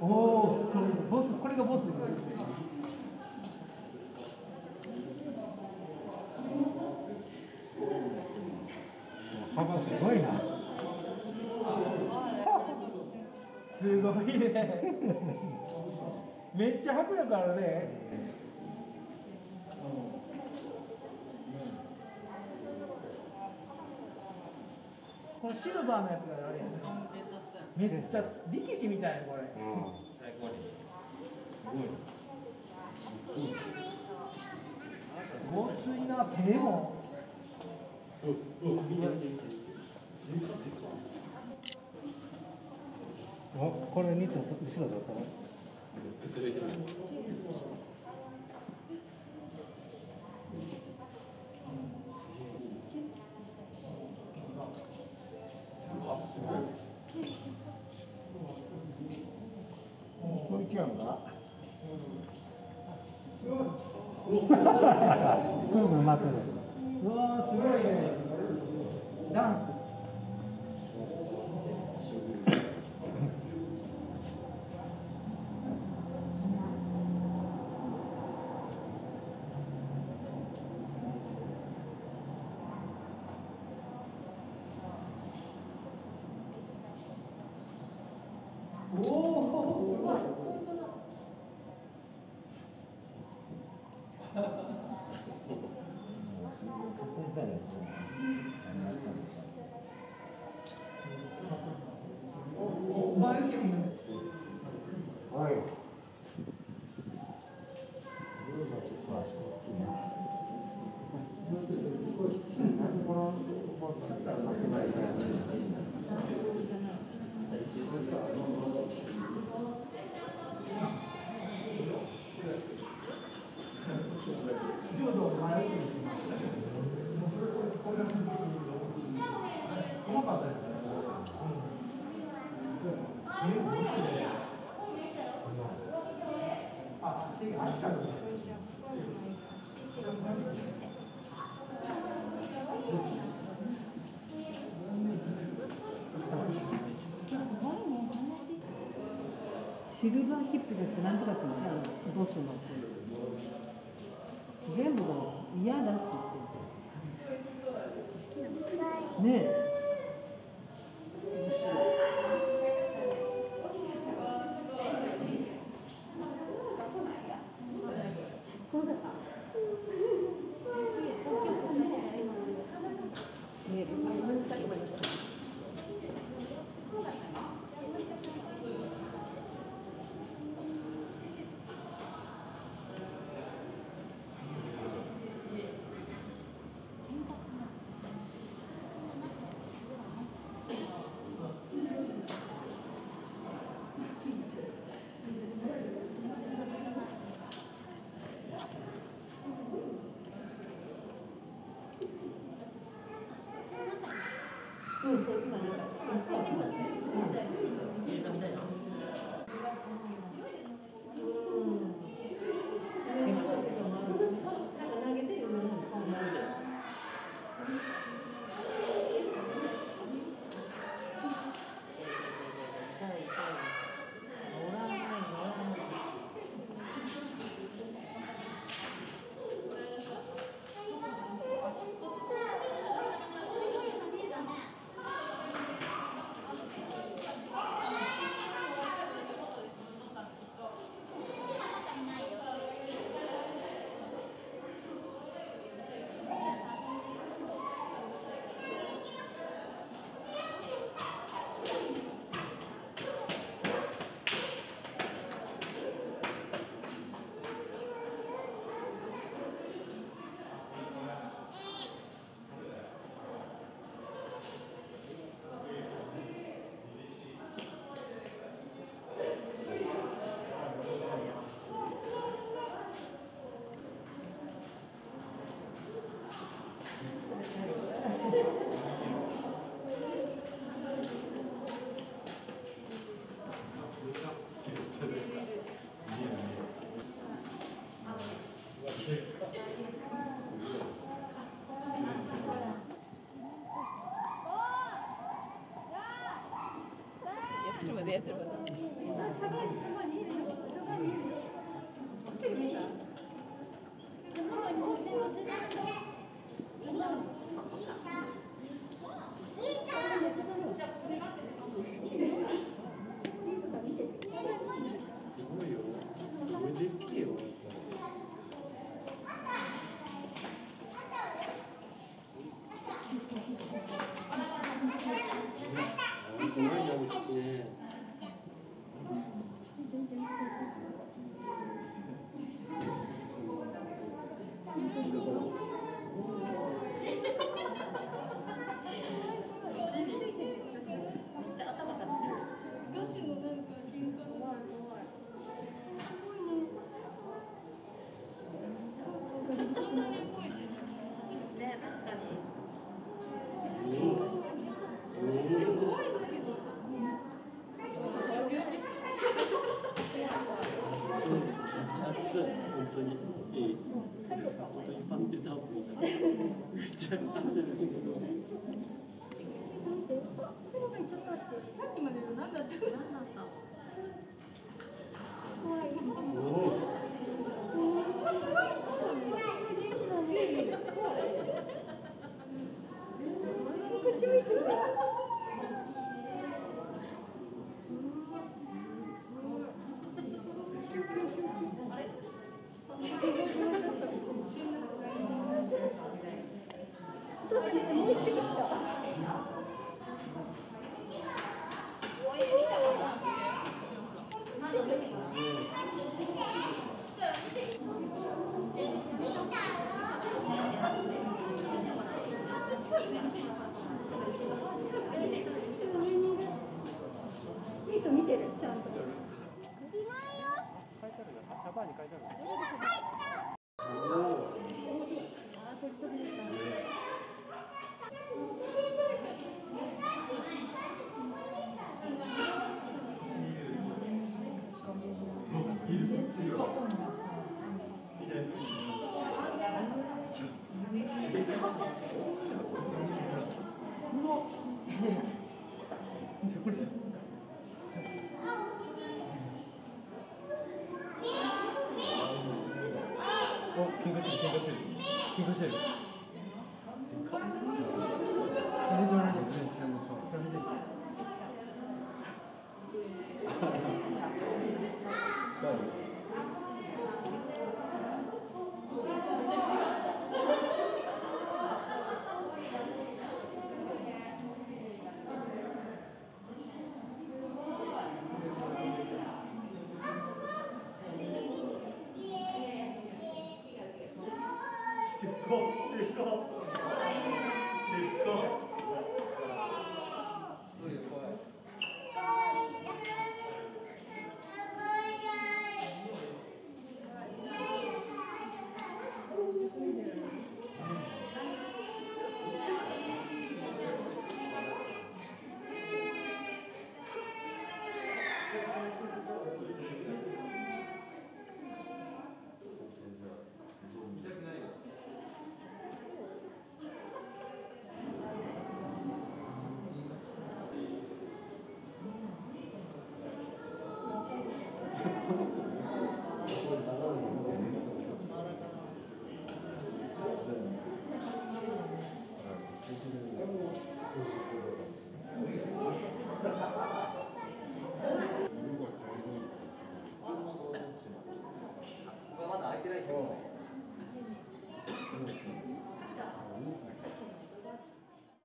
おおこれボスこれがボスです幅すごいな。すごい。ねめっちゃ迫力あるね。このシルバーのやつがあれやねめっちゃ力士みたいなこれ。最高に。すごい。ごついな手もあこれ見て後ろだったらこれ違うんだうん待ってる。うわすごいね。ダンスおおすごいお前受け身はい柔道前受け身してます細かったですねあ、手足から。シルバーヒップじゃなくてなんとかって言うんですよ。あのボスの全部が嫌だって言ってねえ。そう今なんか 들어봐, 내가 들어봐. 아, 사과리, 사과리, 사과리. っち。さっきまでの何だったの？してる緊してる。go.